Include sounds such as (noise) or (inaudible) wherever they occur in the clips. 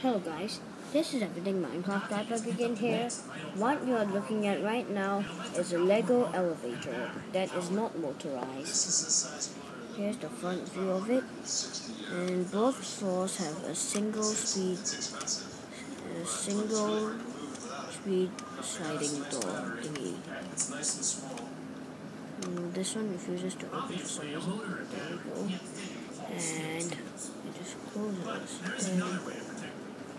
Hello guys, this is Everything Minecraft Guy again here. What you are looking at right now is a Lego elevator that is not motorized. Here's the front view of it. And both floors have a single speed a single speed sliding door thingy. Mm, this one refuses to open for some reason. There we go. And it just we go.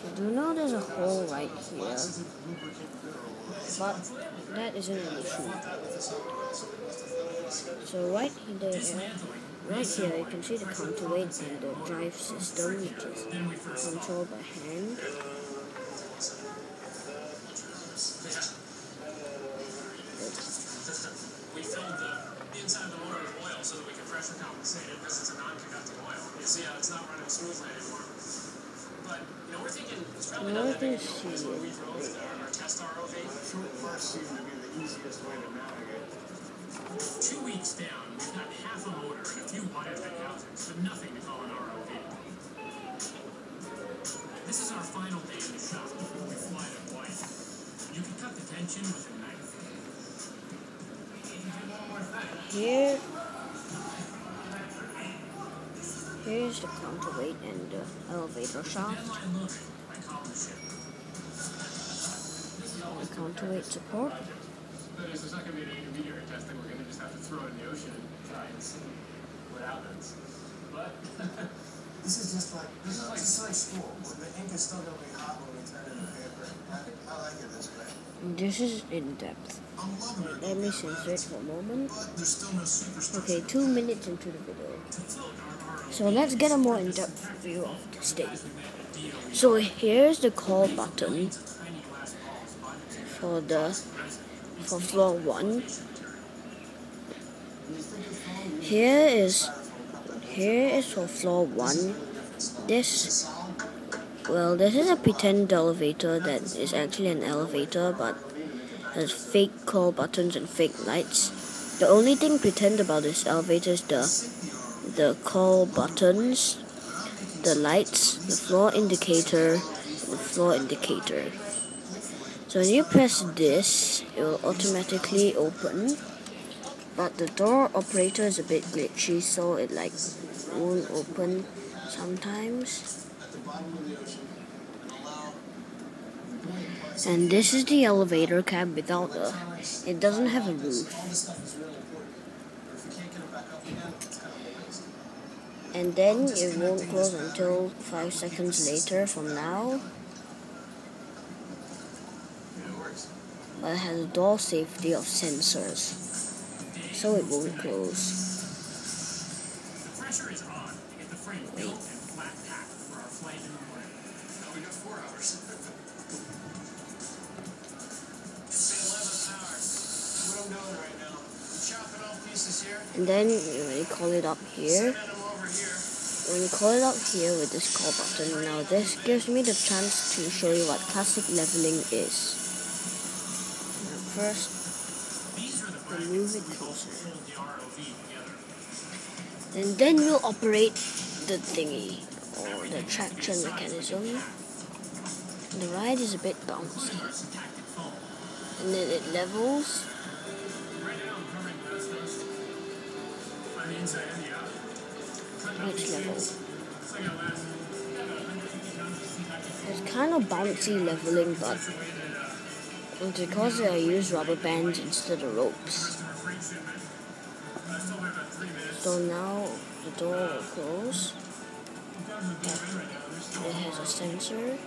Do you know there's a hole right here? But that isn't really true. So right there, right here you can see the counterweight and the drive system which is controlled by hand. We filled the inside of the motor with oil so that we can pressure compensate it because it's a non-conducting oil. You see how it's not running smoothly anymore. Way to navigate. Two weeks down, we've got half a motor and a few wire head housings, but nothing to call an ROV. This is our final day in the shop before we fly to Hawaii. You can cut the tension with a knife. Here Here's the counterweight and uh, the elevator shaft. The counterweight support. This is just like this is like school. The ink is still going to be hot when we turn it into paper. I, I like it this way. This is in depth. Let me censor it for a moment. Okay, two minutes into the video. So let's get a more in-depth view of this thing. So here's the call button for the for floor one. Here is here is for floor one. This well, this is a pretend elevator that is actually an elevator, but has fake call buttons and fake lights. The only thing pretend about this elevator is the the call buttons, the lights, the floor indicator, the floor indicator. So when you press this, it will automatically open. But the door operator is a bit glitchy, so it like won't open sometimes. And this is the elevator cab without a, it doesn't have a roof. And then it won't close until 5 seconds later from now. But it has a door safety of sensors, so it won't close. Wait. And then you call it up here when you call it up here with this call button, now this gives me the chance to show you what classic leveling is. Now first, remove it closer. And then we'll operate the thingy, or the traction mechanism. The ride is a bit bouncy. And then it levels level. It's kind of bouncy leveling, but because I use rubber bands instead of ropes. So now the door will close. It has a sensor.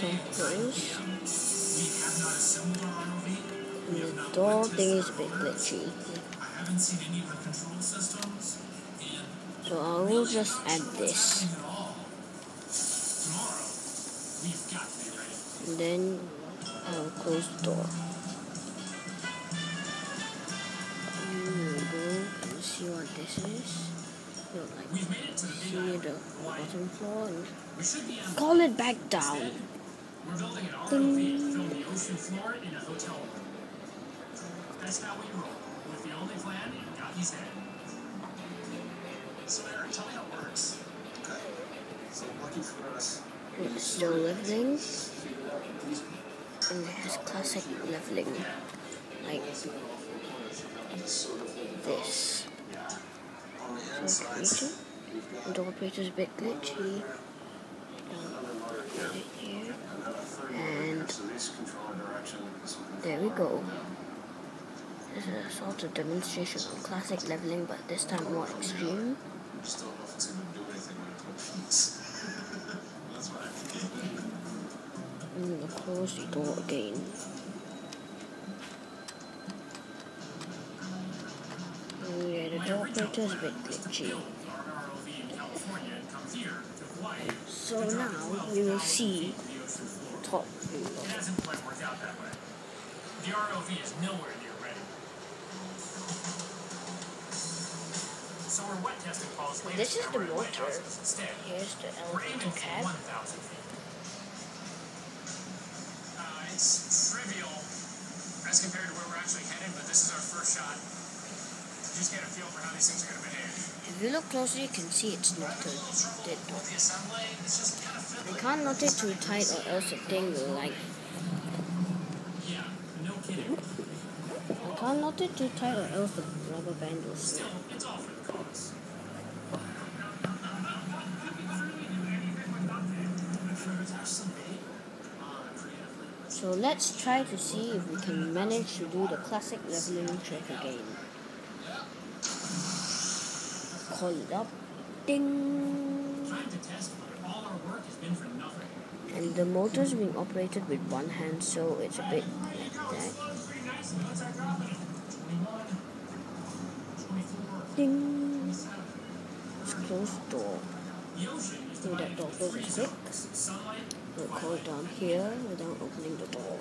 Don't close. And the door thing is a bit glitchy. So I will just add this. And then I'll close the door. we'll go and see what this is. We'll like see the bottom floor and call it back down. We're building an the ocean floor in a hotel. That's how we roll, with the only plan in Gaki's head. So Eric, tell me how it works. Okay. So lucky for us. It's still leveling and it has classic leveling like this. So inside, creature, the operator is a bit glitchy. And so this controller direction is there we go. This is a sort of demonstration of classic leveling, but this time more extreme. Still don't know if it's going to do anything (laughs) when it mm, clicks. That's fine. I'm gonna close the door again. Oh yeah, the door operator is a bit glitchy. Our ROV in California and come here to Hawaii. So now we will see The ocean floor. top view. It hasn't quite worked out that way. The ROV is nowhere This is the motor. Here's the elevator for cab. 1,000 feet. Uh, it's trivial as compared to where we're actually headed, but this is our first shot. Just get a feel for how these things are going to behave. If you look closely, you can see it's not. With the assembly, it's just kind of You fiddly. can't knot it too tight or else the thing will like Yeah, no kidding. I can't knot it too tight or else the rubber band will snap. Still, it's all for the cause. So let's try to see if we can manage to do the classic leveling trick again. Call it up. Ding! And the motor's being operated with one hand, so it's a bit like that. Pretty nice. Notes are dropping it. 21, 24, Ding! Let's close the door. So that door closes quick. Sunlight. We'll call it down here without opening the door.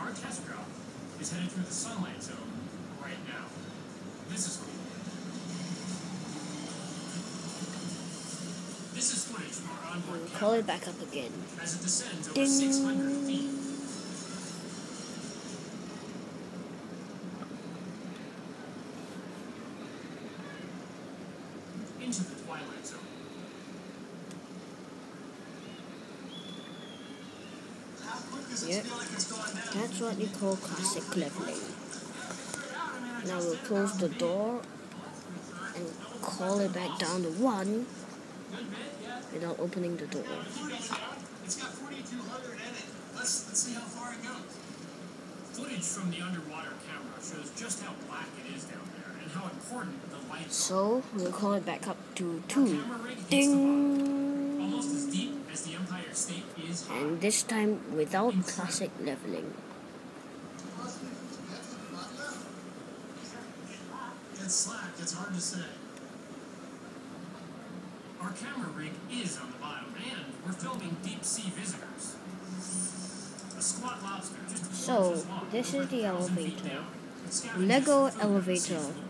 Our test route is headed through the sunlight zone right now. This is cool. This is footage from our onboard We'll call it back up again. as it descends over Ding! 600 feet. Into the twilight zone. How quick does it Yep. feel like it's going down? That's what we call classic leveling. Now we'll close the door and call it back down to one without opening the door. It's got 4,200 in it. Let's, let's see how far it goes. Footage from the underwater camera shows just how black it is down there and how important the lights. So we'll call it back up to two. Camera And this time without classic leveling. It's slack, it's hard to say. Our camera rig is on the bottom, and we're filming deep sea visitors. A squat lobster just So this is the elevator. down. It scatters Lego just over the sea elevator.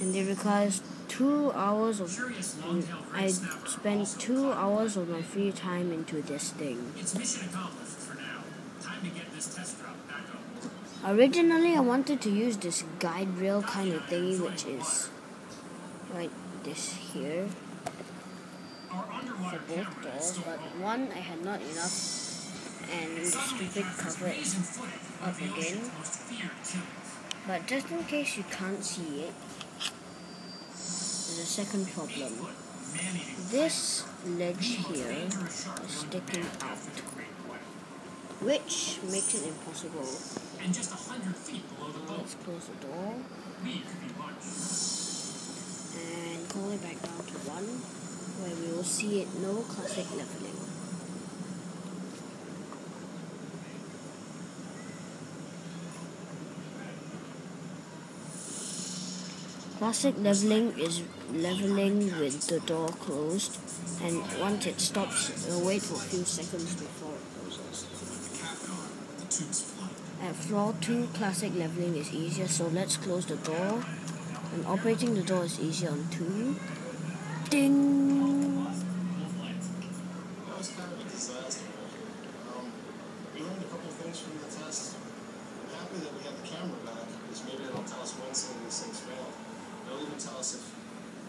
And it requires two hours of Curious and long-tailed red I spent two hours of my free time into this thing. It's mission accomplished for now. Time to get this test route back up. Originally, I wanted to use this guide rail kind of thingy, which is right this here Our for both doors, but one I had not enough, and the stupid cover it. Amazing footage up again. most feared killers. But just in case you can't see it, a second problem. This ledge here is sticking out, the which makes it impossible. Let's close the door and call it back down to one, where we will see it no classic leveling. Classic leveling is leveling with the door closed, and once it stops, it'll wait for a few seconds before it closes. At floor 2, classic leveling is easier, so let's close the door. And operating the door is easier on 2. Ding! Happy that we have the camera back because maybe it'll tell us when some of these things failed. It'll even tell us if,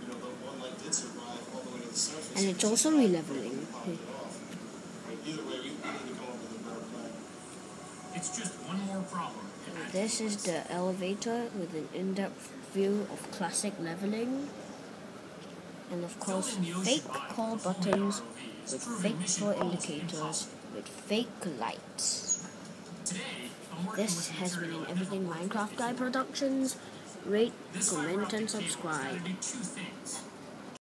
you know, the one light did survive all the way to the surface. And it's also re-leveling. Popped it off. But either way, we, we need to come up with plan. It's just one more problem. This is the elevator with an in-depth view of classic leveling. And of course, fake call buttons with fake floor indicators with fake lights. Today, I'm working This has been an Everything Minecraft Guy Productions. Rate, comment, and subscribe.